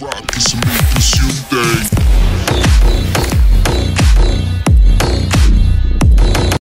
rock is a me pursue.